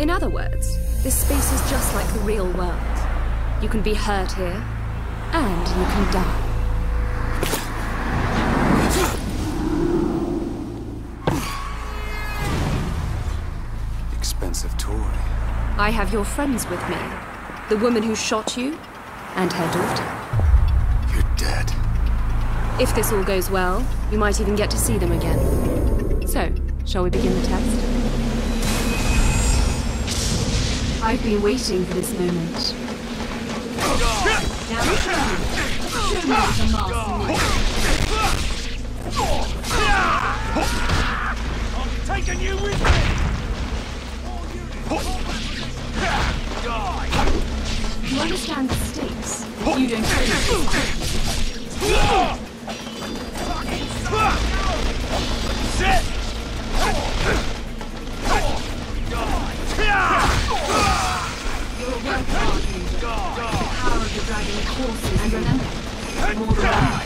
In other words, this space is just like the real world. You can be hurt here, and you can die. Expensive toy. I have your friends with me. The woman who shot you, and her daughter. You're dead. If this all goes well, you might even get to see them again. So, shall we begin the test? I've been waiting for this moment. Now show me the master. I'm taking you with me! You understand the stakes? You don't Angel. The